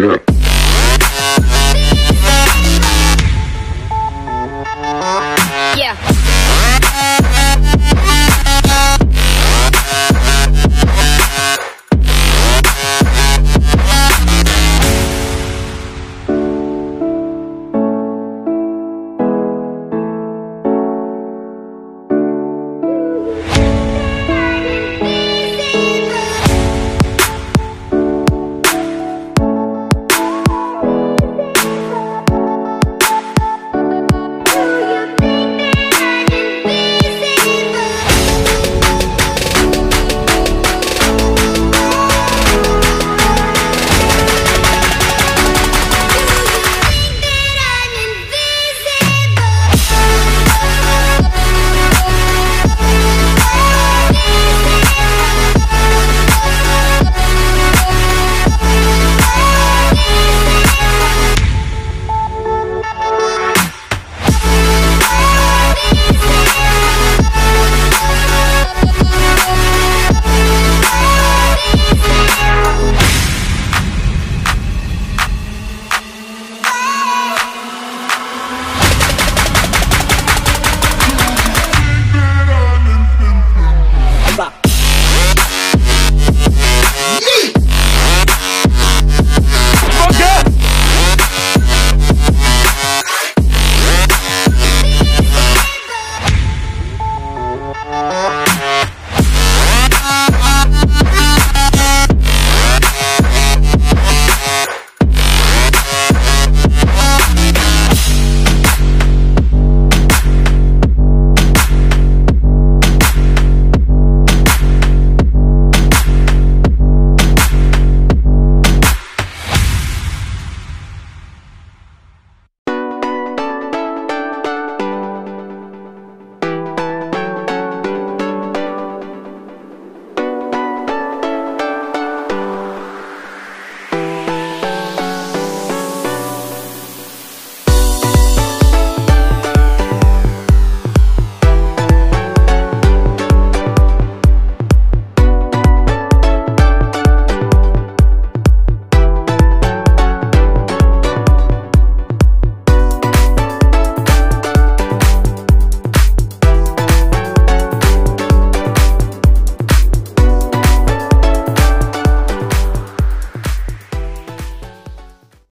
Yeah.